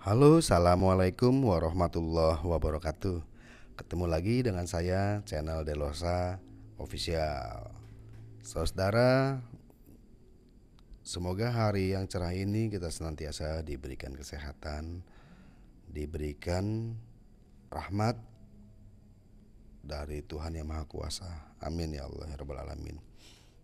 Halo, assalamualaikum warahmatullahi wabarakatuh. Ketemu lagi dengan saya, channel Delosa Official. Saudara, semoga hari yang cerah ini kita senantiasa diberikan kesehatan, diberikan rahmat dari Tuhan yang Maha Kuasa. Amin ya Allah ya Rabbal Alamin.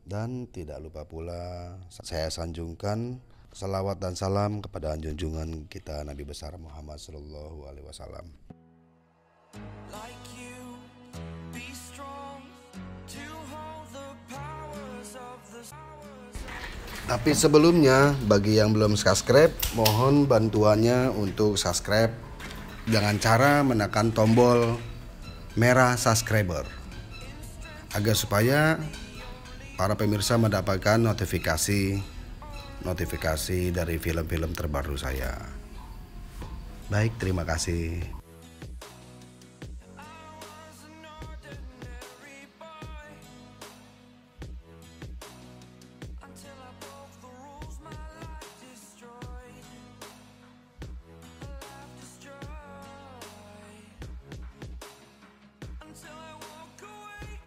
Dan tidak lupa pula saya sanjungkan salawat dan salam kepada junjungan kita Nabi besar Muhammad Sallallahu Alaihi Wasallam. Tapi sebelumnya bagi yang belum subscribe, mohon bantuannya untuk subscribe dengan cara menekan tombol merah subscriber agar supaya para pemirsa mendapatkan notifikasi notifikasi dari film-film terbaru saya. Baik, terima kasih.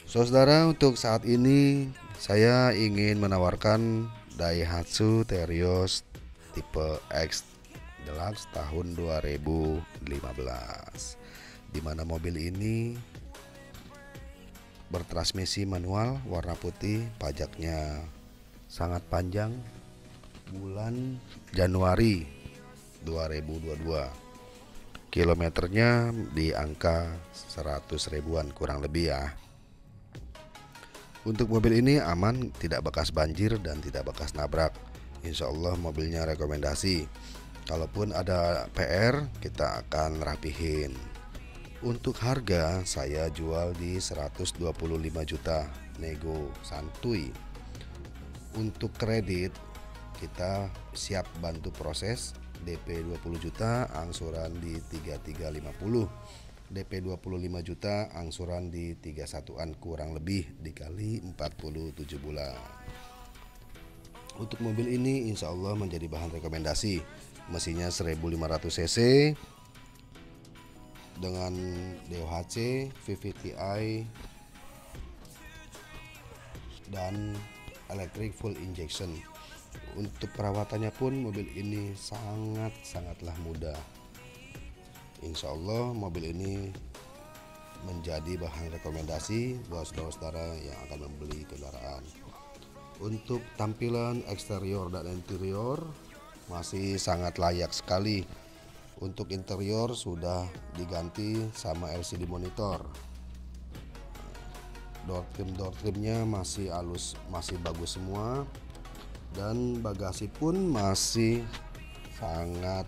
Saudara, untuk saat ini saya ingin menawarkan Daihatsu Terios tipe X Deluxe tahun 2015 di mana mobil ini bertransmisi manual warna putih pajaknya sangat panjang bulan Januari 2022 kilometernya di angka 100 ribuan kurang lebih ya untuk mobil ini aman, tidak bekas banjir dan tidak bekas nabrak. Insya Allah mobilnya rekomendasi. Kalaupun ada PR, kita akan rapihin. Untuk harga saya jual di 125 juta nego santuy. Untuk kredit kita siap bantu proses DP 20 juta, angsuran di 3350. DP 25 juta, angsuran di 31-an kurang lebih dikali 47 bulan. Untuk mobil ini insya Allah menjadi bahan rekomendasi. Mesinnya 1500 cc dengan DOHC, VVTi dan electric full injection. Untuk perawatannya pun mobil ini sangat-sangatlah mudah. Insya Allah mobil ini menjadi bahan rekomendasi buat saudara-saudara yang akan membeli kendaraan. Untuk tampilan eksterior dan interior masih sangat layak sekali. Untuk interior sudah diganti sama LCD monitor. Door trim door trimnya masih halus, masih bagus semua. Dan bagasi pun masih sangat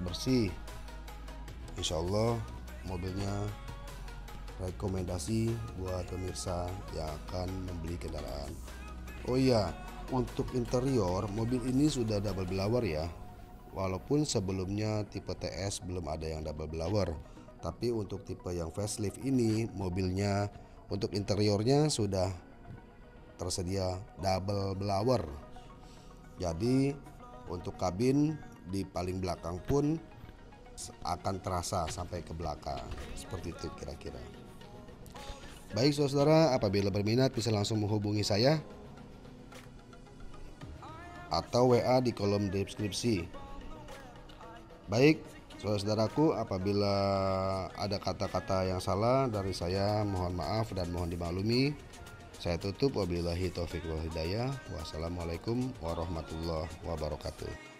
bersih. Insya Allah mobilnya rekomendasi buat pemirsa yang akan membeli kendaraan. Oh iya, untuk interior mobil ini sudah double blower ya. Walaupun sebelumnya tipe TS belum ada yang double blower, tapi untuk tipe yang facelift ini mobilnya untuk interiornya sudah tersedia double blower. Jadi untuk kabin di paling belakang pun akan terasa sampai ke belakang. Seperti itu kira-kira. Baik saudara apabila berminat bisa langsung menghubungi saya atau WA di kolom deskripsi. Baik saudaraku apabila ada kata-kata yang salah dari saya mohon maaf dan mohon dimaklumi. Saya tutup. Wabillahi taufiq wal hidayah. Wassalamualaikum warahmatullahi wabarakatuh